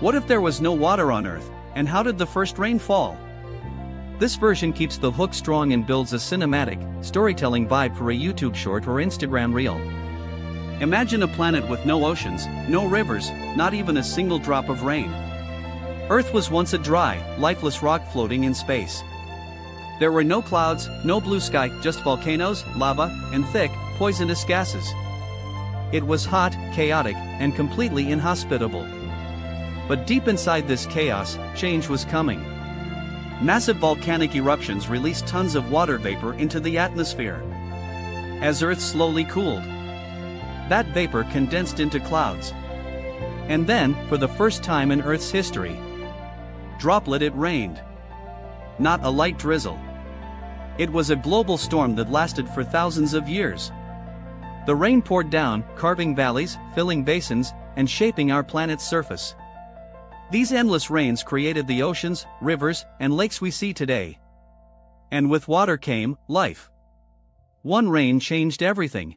What if there was no water on Earth, and how did the first rain fall? This version keeps the hook strong and builds a cinematic, storytelling vibe for a YouTube short or Instagram reel. Imagine a planet with no oceans, no rivers, not even a single drop of rain. Earth was once a dry, lifeless rock floating in space. There were no clouds, no blue sky, just volcanoes, lava, and thick, poisonous gases. It was hot, chaotic, and completely inhospitable. But deep inside this chaos, change was coming. Massive volcanic eruptions released tons of water vapor into the atmosphere. As Earth slowly cooled, that vapor condensed into clouds. And then, for the first time in Earth's history, droplet it rained. Not a light drizzle. It was a global storm that lasted for thousands of years. The rain poured down, carving valleys, filling basins, and shaping our planet's surface. These endless rains created the oceans, rivers, and lakes we see today. And with water came life. One rain changed everything.